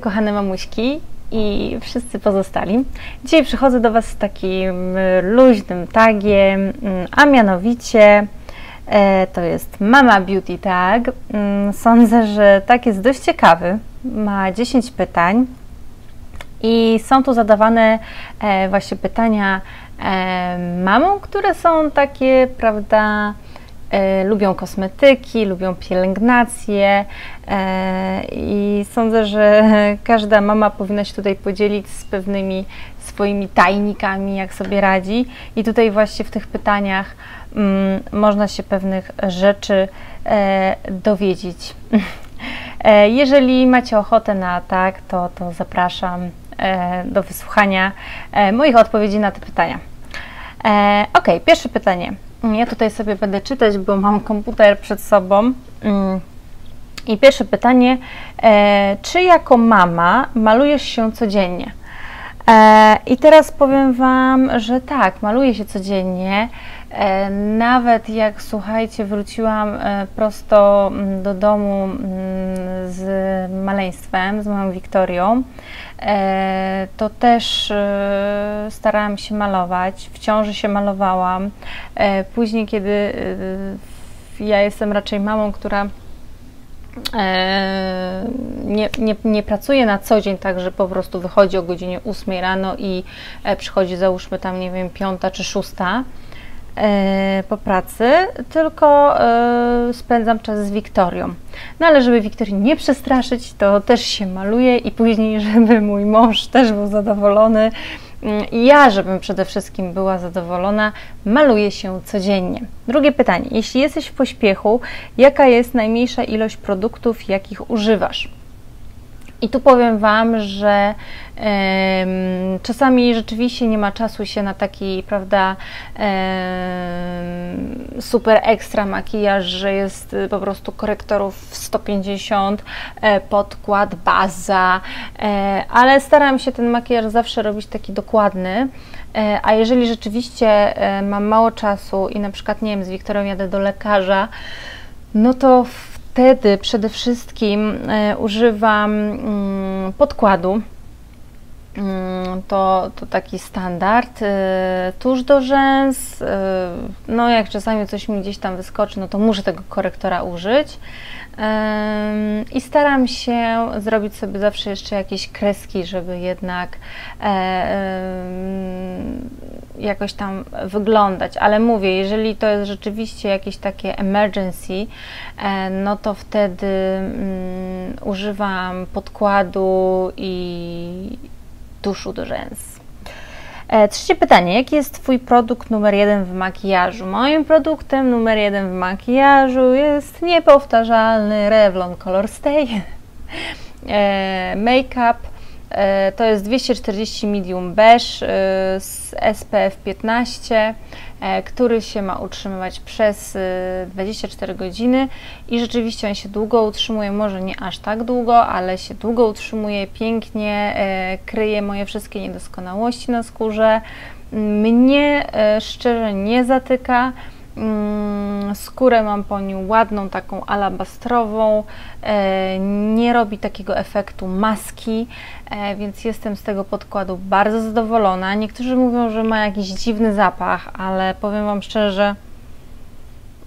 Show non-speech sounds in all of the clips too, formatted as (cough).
kochane mamuśki i wszyscy pozostali. Dzisiaj przychodzę do Was z takim luźnym tagiem, mm, a mianowicie e, to jest Mama Beauty Tag. Mm, sądzę, że tak jest dość ciekawy. Ma 10 pytań i są tu zadawane e, właśnie pytania e, mamom, które są takie, prawda, e, lubią kosmetyki, lubią pielęgnację e, i sądzę, że (laughs) każda mama powinna się tutaj podzielić z pewnymi swoimi tajnikami, jak sobie radzi. I tutaj właśnie w tych pytaniach mm, można się pewnych rzeczy e, dowiedzieć. (laughs) E, jeżeli macie ochotę na tak, to, to zapraszam e, do wysłuchania e, moich odpowiedzi na te pytania. Ok, pierwsze pytanie. Ja tutaj sobie będę czytać, bo mam komputer przed sobą. Mm. I pierwsze pytanie, czy jako mama malujesz się codziennie? I teraz powiem Wam, że tak, maluję się codziennie. E, nawet jak słuchajcie, wróciłam e, prosto mm, do domu mm, z maleństwem, z moją Wiktorią, e, to też starałam się malować. W ciąży się malowałam. Później, kiedy ja jestem raczej mamą, która nie, nie, nie pracuje na co dzień tak, że po prostu wychodzi o godzinie 8 rano i przychodzi załóżmy tam, nie wiem, piąta czy szósta po pracy, tylko e, spędzam czas z Wiktorią. No ale żeby Wiktorii nie przestraszyć, to też się maluję i później, (laughs) żeby mój mąż też był zadowolony mm, i ja, żebym przede wszystkim była zadowolona, maluję się codziennie. Drugie pytanie. Jeśli jesteś w pośpiechu, jaka jest najmniejsza ilość produktów, jakich używasz? I tu powiem Wam, że um, czasami rzeczywiście nie ma czasu się na taki, prawda, um, super ekstra makijaż, że jest po prostu korektorów 150, e, podkład, baza, e, ale staram się ten makijaż zawsze robić taki dokładny. E, a jeżeli rzeczywiście mam mało czasu i na przykład, nie wiem, z Wiktorią jadę do lekarza, no to wtedy przede wszystkim e, używam mm, podkładu. Mm, to, to taki standard. E, tuż do rzęs. E, no, jak czasami coś mi gdzieś tam wyskoczy, no to muszę tego korektora użyć. I staram się zrobić sobie zawsze jeszcze jakieś kreski, żeby jednak jakoś tam wyglądać, ale mówię, jeżeli to jest rzeczywiście jakieś takie emergency, e, no to wtedy mm, używam podkładu i tuszu do rzęs. E, trzecie pytanie. Jaki jest Twój produkt numer jeden w makijażu? Moim produktem numer jeden w makijażu jest niepowtarzalny Revlon Color Stay (laughs) e, Make-up to jest 240 medium beige e, z SPF 15, e, który się ma utrzymywać przez 24 godziny i rzeczywiście on się długo utrzymuje, może nie aż tak długo, ale się długo utrzymuje, pięknie kryje moje wszystkie niedoskonałości na skórze. Mnie szczerze nie zatyka. Mm, skórę mam po nim ładną, taką alabastrową, e, nie robi takiego efektu maski, e, więc jestem z tego podkładu bardzo zadowolona. Niektórzy mówią, że ma jakiś dziwny zapach, ale powiem Wam szczerze,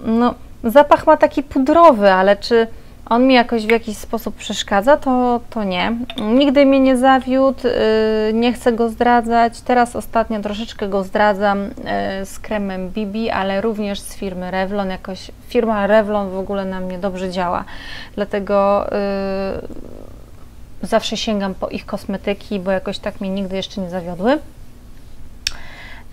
no zapach ma taki pudrowy, ale czy on mi jakoś w jakiś sposób przeszkadza, to, to nie. Nigdy mnie nie zawiódł, y, nie chcę go zdradzać. Teraz ostatnio troszeczkę go zdradzam y, z kremem Bibi, ale również z firmy Revlon. Jakoś firma Revlon w ogóle na mnie dobrze działa. Dlatego y, zawsze sięgam po ich kosmetyki, bo jakoś tak mnie nigdy jeszcze nie zawiodły.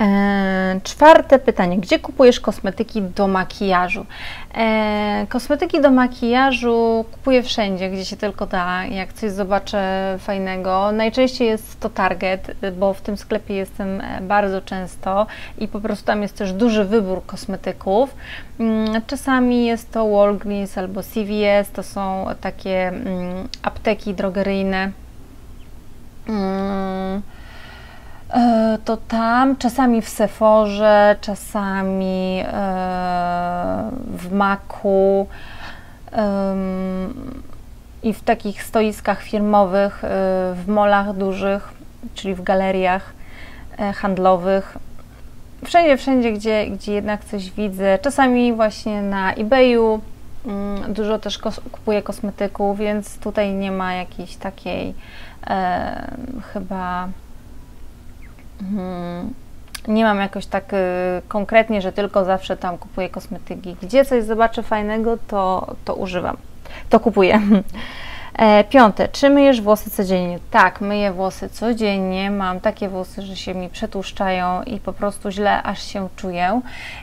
E, czwarte pytanie. Gdzie kupujesz kosmetyki do makijażu? E, kosmetyki do makijażu kupuję wszędzie, gdzie się tylko da. Jak coś zobaczę fajnego. Najczęściej jest to Target, bo w tym sklepie jestem bardzo często i po prostu tam jest też duży wybór kosmetyków. Mm, czasami jest to Walgreens albo CVS, to są takie mm, apteki drogeryjne. E, to tam, czasami w Seforze, czasami e, w Maku. i w takich stoiskach firmowych, w molach dużych, czyli w galeriach handlowych. Wszędzie, wszędzie, gdzie, gdzie jednak coś widzę. Czasami właśnie na eBayu, mm, dużo też kos kupuję kosmetyków, więc tutaj nie ma jakiejś takiej e, chyba hmm, nie mam jakoś tak y, konkretnie, że tylko zawsze tam kupuję kosmetyki. Gdzie coś zobaczę fajnego, to, to używam, to kupuję. (laughs) E, piąte, czy myjesz włosy codziennie? Tak, myję włosy codziennie. Mam takie włosy, że się mi przetłuszczają i po prostu źle aż się czuję.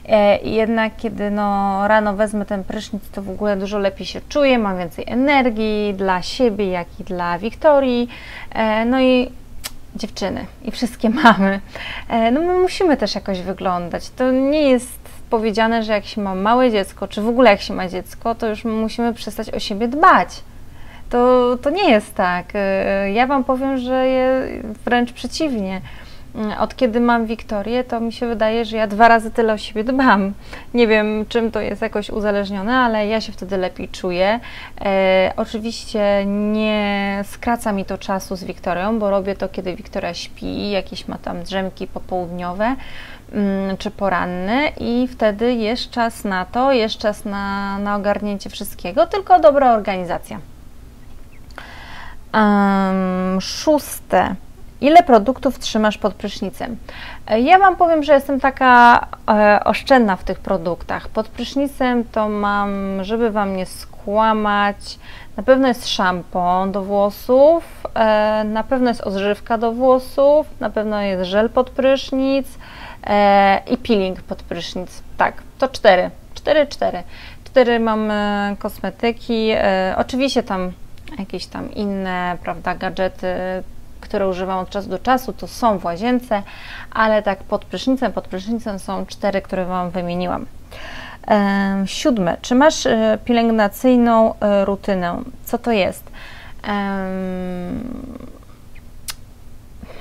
E, jednak kiedy no, rano wezmę ten prysznic, to w ogóle dużo lepiej się czuję, mam więcej energii dla siebie, jak i dla Wiktorii. E, no i dziewczyny i wszystkie mamy. No my musimy też jakoś wyglądać. To nie jest powiedziane, że jak się ma małe dziecko, czy w ogóle jak się ma dziecko, to już musimy przestać o siebie dbać to, to nie jest tak. Y, ja Wam powiem, że wręcz przeciwnie. Y, od kiedy mam Wiktorię, to mi się wydaje, że ja dwa razy tyle o siebie dbam. Nie wiem, czym to jest jakoś uzależnione, ale ja się wtedy lepiej czuję. E, oczywiście nie skraca mi to czasu z Wiktorią, bo robię to, kiedy Wiktoria śpi, jakieś ma tam drzemki popołudniowe mm, czy poranne i wtedy jest czas na to, jest czas na, na ogarnięcie wszystkiego, tylko dobra organizacja. Um, szóste. Ile produktów trzymasz pod prysznicem? Ja Wam powiem, że jestem taka e, oszczędna w tych produktach. Pod prysznicem to mam, żeby Wam nie skłamać, na pewno jest szampon do włosów, e, na pewno jest odżywka do włosów, na pewno jest żel pod prysznic e, i peeling pod prysznic. Tak, to cztery. Cztery, cztery. Cztery mam e, kosmetyki. E, oczywiście tam jakieś tam inne, prawda, gadżety, które używam od czasu do czasu, to są w łazience, ale tak pod prysznicem, pod prysznicem są cztery, które Wam wymieniłam. Siódme, czy masz e, pielęgnacyjną e, rutynę? Co to jest?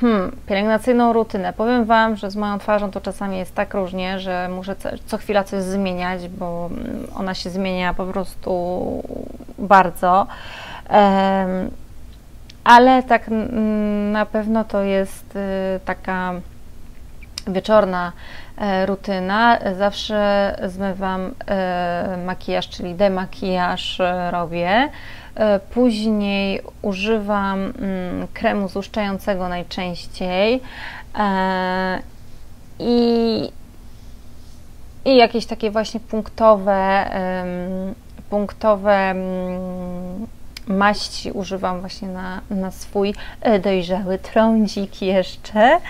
Hmm, pielęgnacyjną rutynę. Powiem Wam, że z moją twarzą to czasami jest tak różnie, że muszę co chwila coś zmieniać, bo ona się zmienia po prostu bardzo ale tak na pewno to jest y, taka wieczorna e, rutyna. Zawsze zmywam e, makijaż, czyli demakijaż e, robię. Później używam mm, kremu złuszczającego najczęściej i, i jakieś takie właśnie punktowe, punktowe mm, maści używam właśnie na, na swój e, dojrzały trądzik jeszcze.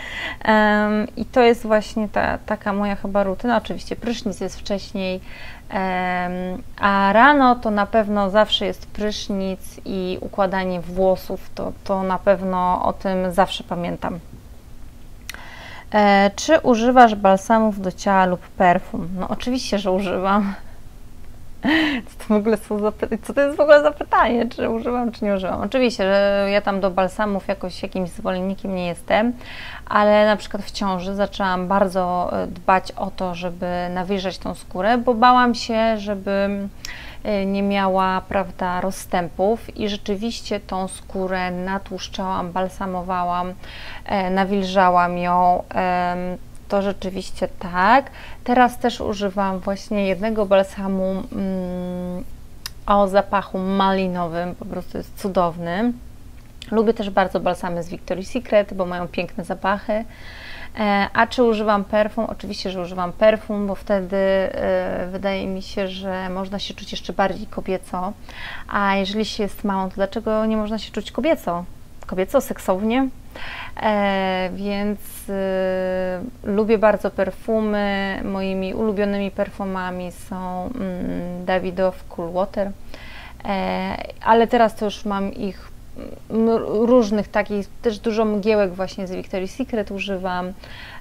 Um, I to jest właśnie ta, taka moja chyba rutyna. Oczywiście prysznic jest wcześniej, um, a rano to na pewno zawsze jest prysznic i układanie włosów. To, to na pewno o tym zawsze pamiętam. E, czy używasz balsamów do ciała lub perfum? No oczywiście, że używam. Co to w ogóle są Co to jest w ogóle za pytanie, czy używam, czy nie używam? Oczywiście, że ja tam do balsamów jakoś jakimś zwolennikiem nie jestem, ale na przykład w ciąży zaczęłam bardzo e, dbać o to, żeby nawilżać tą skórę, bo bałam się, żeby e, nie miała, prawda, rozstępów i rzeczywiście tą skórę natłuszczałam, balsamowałam, e, nawilżałam ją to rzeczywiście tak. Teraz też używam właśnie jednego balsamu mm, o zapachu malinowym, po prostu jest cudowny. Lubię też bardzo balsamy z Victoria's Secret, bo mają piękne zapachy. E, a czy używam perfum? Oczywiście, że używam perfum, bo wtedy e, wydaje mi się, że można się czuć jeszcze bardziej kobieco. A jeżeli się jest małą, to dlaczego nie można się czuć kobieco? Kobieco, seksownie? E, więc y, lubię bardzo perfumy. Moimi ulubionymi perfumami są mm, Davidoff Cool Water, e, ale teraz to już mam ich mm, różnych takich, też dużo mgiełek właśnie z Victoria's Secret używam,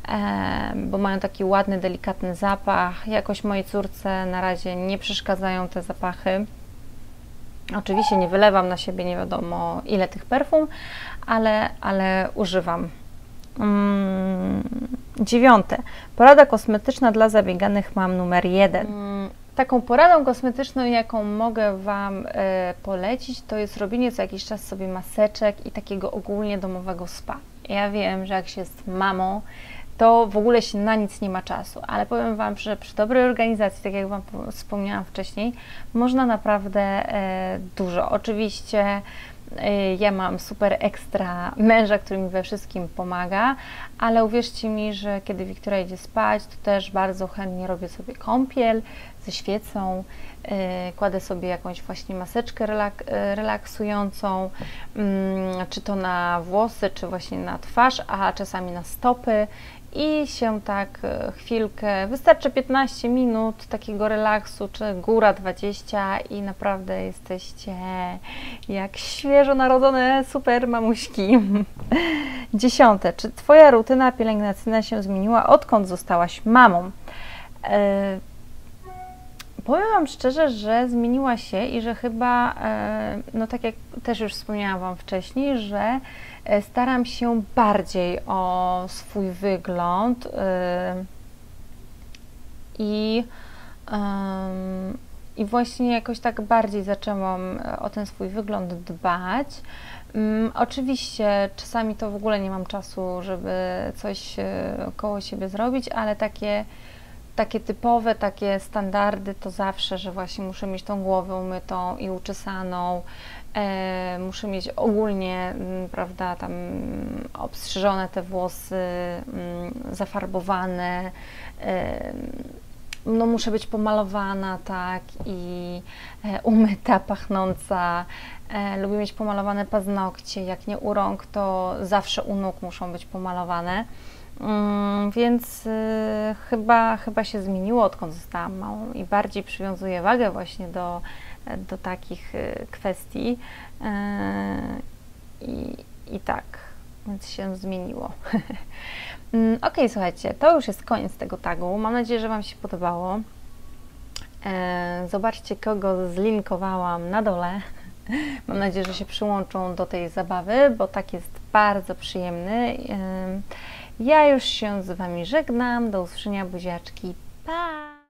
e, bo mają taki ładny, delikatny zapach. Jakoś mojej córce na razie nie przeszkadzają te zapachy. Oczywiście nie wylewam na siebie nie wiadomo ile tych perfum, ale, ale używam. Mm, dziewiąte. Porada kosmetyczna dla zabieganych mam numer jeden. Mm, Taką poradą kosmetyczną, jaką mogę Wam e, polecić, to jest robienie co jakiś czas sobie maseczek i takiego ogólnie domowego spa. Ja wiem, że jak się jest mamą, to w ogóle się na nic nie ma czasu, ale powiem Wam, że przy dobrej organizacji, tak jak Wam wspomniałam wcześniej, można naprawdę e, dużo. Oczywiście Y, ja mam super ekstra męża, który mi we wszystkim pomaga, ale uwierzcie mi, że kiedy Wiktoria idzie spać, to też bardzo chętnie robię sobie kąpiel ze świecą, y, kładę sobie jakąś właśnie maseczkę relak relaksującą, mm, czy to na włosy, czy właśnie na twarz, a czasami na stopy i się tak e, chwilkę, wystarczy 15 minut takiego relaksu, czy góra 20 i naprawdę jesteście jak świeżo narodzone super mamuśki. (laughs) Dziesiąte. Czy Twoja rutyna pielęgnacyjna się zmieniła, odkąd zostałaś mamą? E, powiem Wam szczerze, że zmieniła się i że chyba, e, no tak jak też już wspomniałam Wam wcześniej, że E, staram się bardziej o swój wygląd e, i, i właśnie jakoś tak bardziej zaczęłam o ten swój wygląd dbać. Mm, oczywiście czasami to w ogóle nie mam czasu, żeby coś koło siebie zrobić, ale takie, takie typowe, takie standardy to zawsze, że właśnie muszę mieć tą głowę umytą i uczesaną, E, muszę mieć ogólnie, mm, prawda, tam obstrzyżone te włosy, mm, zafarbowane, e, no muszę być pomalowana, tak, i e, umyta, pachnąca. Lubię mieć pomalowane paznokcie, jak nie u rąk, to zawsze u nóg muszą być pomalowane. Mm, więc chyba, chyba się zmieniło, odkąd zostałam małą i bardziej przywiązuję wagę właśnie do do takich y, kwestii. Y, I, i tak, więc się zmieniło. (laughs) Mm, ok, słuchajcie, to już jest koniec tego tagu. Mam nadzieję, że Wam się podobało. E, zobaczcie, kogo zlinkowałam na dole. (laughs) Mam nadzieję, że się przyłączą do tej zabawy, bo tak jest bardzo przyjemny. Ja już się z Wami żegnam. Do usłyszenia, buziaczki. Pa!